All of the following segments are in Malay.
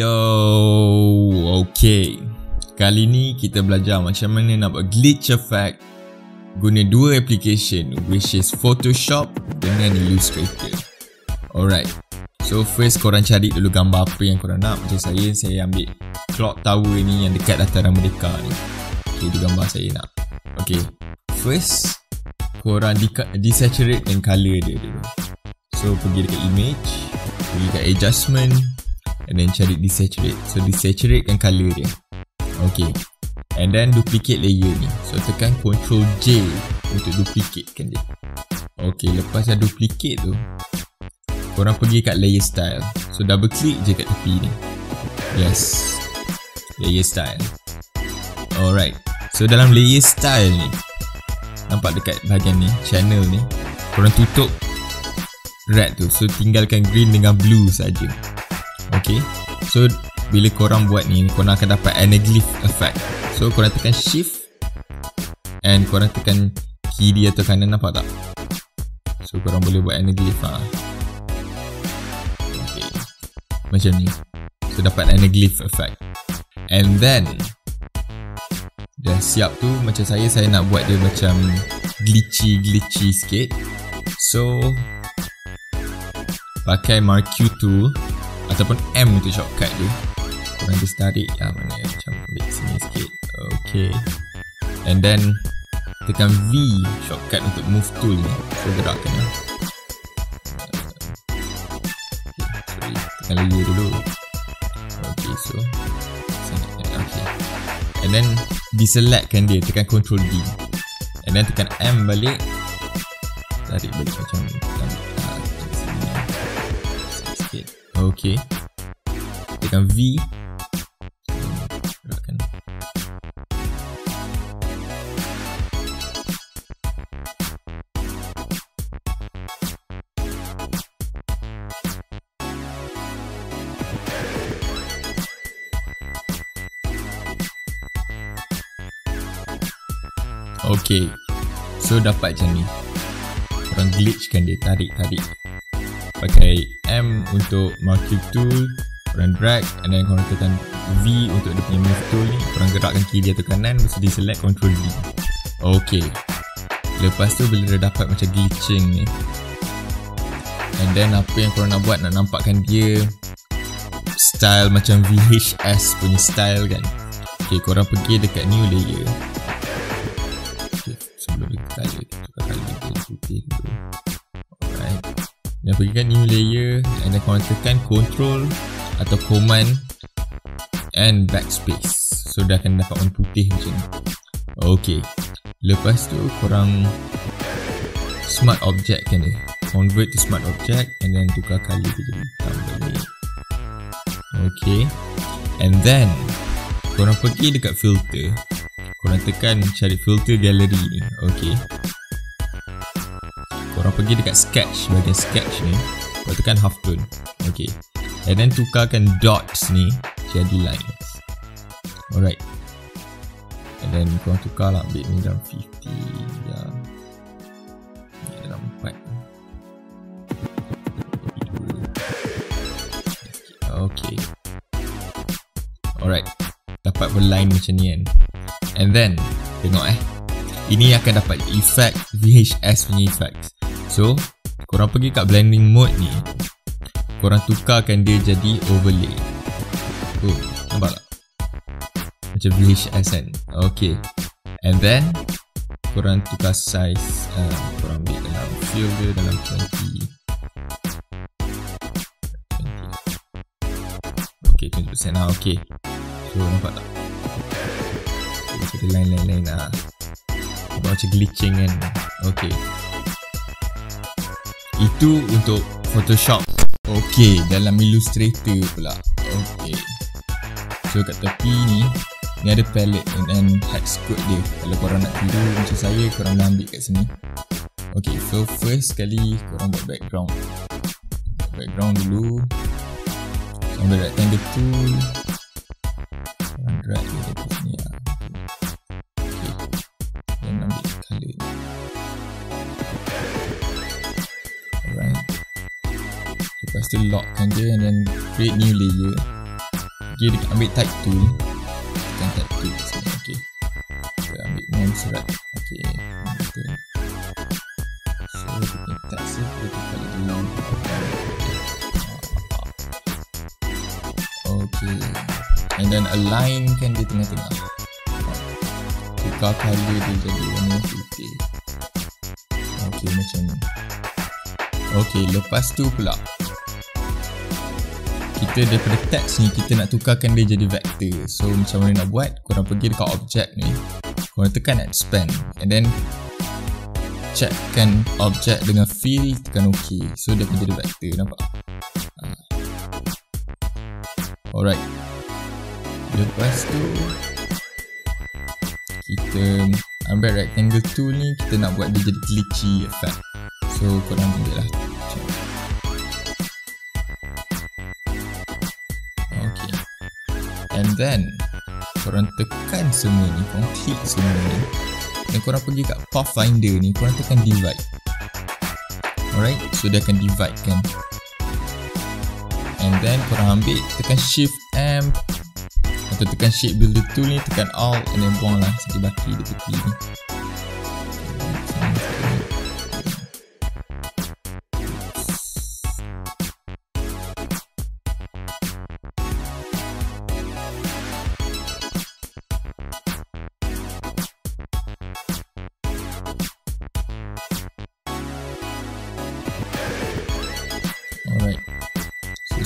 Yo, okay. Kali ni kita belajar macam mana nak buat glitch effect guna dua application which is Photoshop dengan Illustrator. Alright. So first korang cari dulu gambar apa yang korang nak. Macam saya, saya ambil clock tower ni yang dekat dataran merdeka ni. Okay, itu gambar saya nak. Okay. First, korang desaturate and color dia dulu. So pergi dekat image, pergi dekat adjustment, and then cari desaturate so desaturate kan color dia. Okay. And then duplicate layer ni. So tekan ctrl J untuk duplicate kan dia. Okay lepas dah duplicate tu korang pergi kat layer style. So double click je kat tepi ni. Yes. Layer style. Alright. So dalam layer style ni nampak dekat bahagian ni channel ni korang tutup red tu. So tinggalkan green dengan blue saja Okay. So Bila korang buat ni Korang akan dapat anaglyph effect. So korang tekan shift And korang tekan Kiri atau kanan Nampak tak? So korang boleh buat anaglyph ha. Okay. Macam ni. So dapat anaglyph effect. And then Dah siap tu Macam saya Saya nak buat dia macam Glitchy-glitchy sikit. So Pakai Mark Q tool ataupun M untuk shortcut dia. Korang just tarik ya, mana ya, macam ambil sini sikit. Ok and then tekan V shortcut untuk move tool ni. So gerakkan sorry tekan layer dulu. Ok so ok and then deselectkan dia. Tekan ctrl D. And then tekan M balik. Tarik balik macam Okay Tekan V. Gerakkan Okay So dapat macam ni. Korang glitchkan dia Tarik-tarik. Pakai M untuk marquee tool Korang drag And then korang tekan V untuk dia punya move tool. Ni Korang gerakkan kiri atau kanan Lepas tu dia select control V. Okay Lepas tu bila dah dapat macam glitching ni And then apa yang korang nak buat Nak nampakkan dia Style macam VHS punya style kan. Okay korang pergi dekat new layer. Okay sebelum kita colour Tukar colour dia putih dulu dan pergi kan new layer and then control atau command and backspace. So dah akan dapat warna putih macam ni. Ok lepas tu korang smart object kan dia? Convert to smart object and then tukar colour dia jadi hitam balik ok and then korang pergi dekat filter. Korang tekan cari filter gallery ni. Ok pergi dekat sketch bahagian sketch ni. Korang tekan half tone. Ok and then tukarkan dots ni jadi lines. Alright. And then korang tukar lah ambil ni dalam 50 ya. Ni dalam 4 ok alright. Dapat berline macam ni kan. And then tengok eh. Ini akan dapat effect VHS punya effect So, korang pergi kat blending mode ni Korang tukarkan dia jadi overlay. Oh, nampak tak? Macam VHS kan? Okay. And then Korang tukar size uh, Korang ambil dalam fill dia dalam 20 Okay, 20% lah, okay. So, nampak tak? Okay, ada line-line-line lah. Nampak macam glitching kan? Okay itu untuk Photoshop. Okay Dalam Illustrator pula. Okay So kat tepi ni Ni ada palette And hex code dia. Kalau korang nak tiru macam saya Korang boleh ambil kat sini. Okay so first sekali Korang buat background. Buat Background dulu. Ambil rectangle tool Korang drag Tu lockkan dia and then create new layer. Pergi ambil type tool tekan type tool kat sini ok kita ambil Montserrat ok betul. So kita text tu kita ok and then align kan di tengah-tengah tukar color dia jadi warna putih. Ok macam ni. Ok lepas tu pula kita daripada text ni kita nak tukarkan dia jadi vector. So macam mana nak buat? Korang pergi dekat object ni. Korang tekan expand. And then checkkan object dengan fill tekan ok. So dia akan jadi vector nampak? Ha. alright. Lepas tu kita ambil rectangle tool ni kita nak buat dia jadi glitchy effect. So korang ambil lah and then korang tekan semua ni korang klik semua ni. Dan korang pergi kat pathfinder ni korang tekan divide. Alright so dia akan divide kan. And then korang ambil tekan shift M. Atau tekan shape builder tool ni tekan alt and then buang lah sakit baki di tepi ni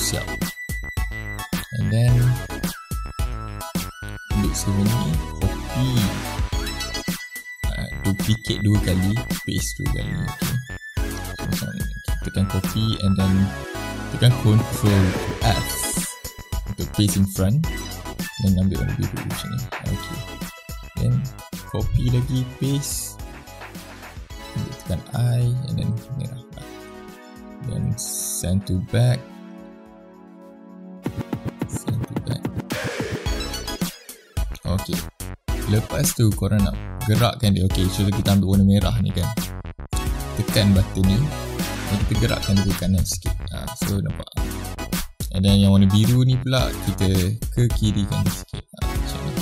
siap. And then ambil sini copy uh, duplicate dua kali paste dua kali okay. so, kita tekan copy and then tekan control F untuk paste in front dan ambil warna biru macam ni okay. then copy lagi paste. Tekan I and then merah. Then send to back Okay Lepas tu korang nak gerakkan dia. Okay so kita ambil warna merah ni kan. Tekan button ni. Dan kita gerakkan dia ke kanan sikit. Ha, So nampak? And then yang warna biru ni pula Kita ke kiri kan sikit. Ha, Macam ni.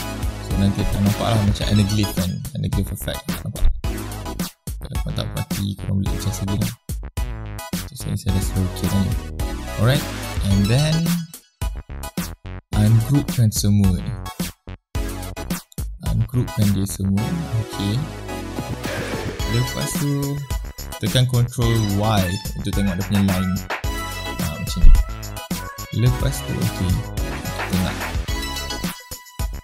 So nanti akan nampak lah macam anaglyph kan. Anaglyph effect. Nampak. Kalau korang tak perhati korang boleh adjust lagi lah. So saya, saya rasa okay kan Alright. And then Ungroupkan semua ni groupkan dia semua. Okey. Lepas tu tekan control Y untuk tengok dia punya line. Ha, macam ni. Lepas tu okey. Kita nak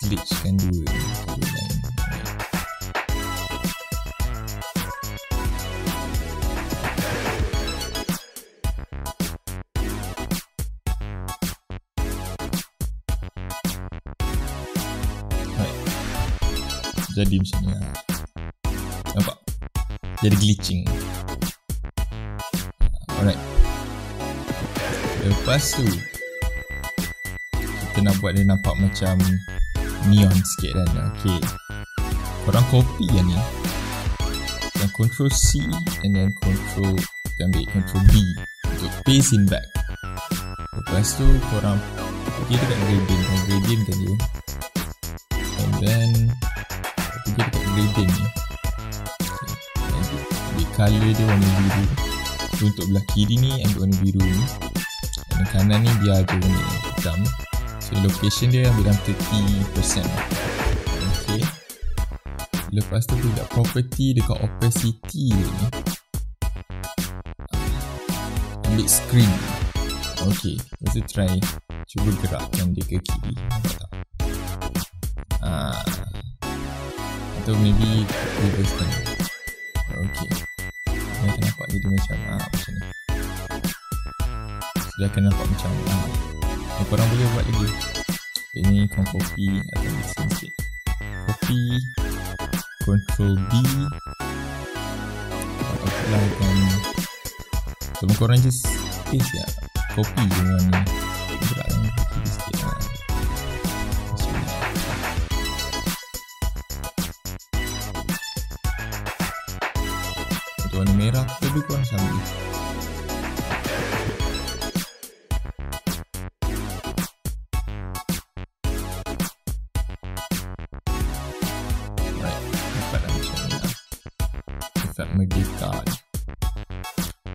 glitchkan dua jadi macam ni lah. Nampak? Jadi glitching. Alright. Lepas tu kita nak buat dia nampak macam neon sikit kan. Okay. Korang copy yang ni. Dan control C and then control kita ambil control B untuk paste in back. Lepas tu korang pergi dekat gradient. Gradient kan dia. And then dia gradient ni ambil colour dia warna biru. So, untuk belah kiri ni ambil warna biru ni. Dan kanan ni dia ada warna hitam. So location dia ambil dalam 30% ok lepas tu dekat property dekat opacity ni. Ambil screen. Ok lepas tu try. Cuba gerakkan dia ke kiri. Nampak tak Ah, atau maybe reverse kan ok dia akan nampak jadi macam ah, macam ni. Dia akan nampak macam ah. dan korang boleh buat lagi. Ini kau copy atau listen sikit. Copy control B. Apply kan sebelum korang just paste ya. Copy dengan gerak era lebih kurang sama. Lah.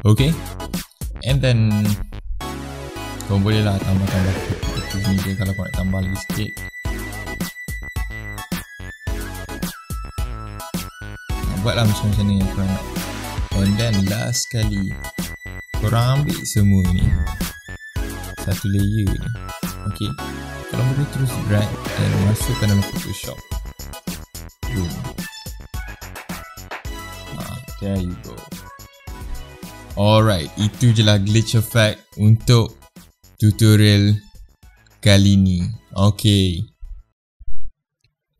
Okay. And then Kau boleh lah tambah-tambah ni je kalau kau nak tambah lagi sikit. Buatlah macam-macam ni yang kau nak. And then last sekali. Korang ambil semua ni. Satu layer ni. Okay Kalau boleh terus drag Dan masukkan dalam Photoshop. Boom. Ah, There you go. Alright, itu je lah glitch effect untuk tutorial kali ni. Okay.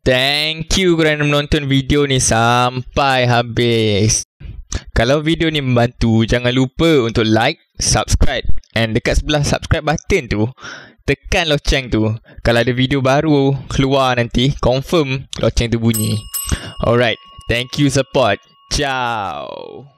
Thank you kerana menonton video ni sampai habis. Kalau video ni membantu, jangan lupa untuk like, subscribe and dekat sebelah subscribe button tu, tekan loceng tu. Kalau ada video baru keluar nanti, confirm loceng tu bunyi. Alright, thank you support. Ciao.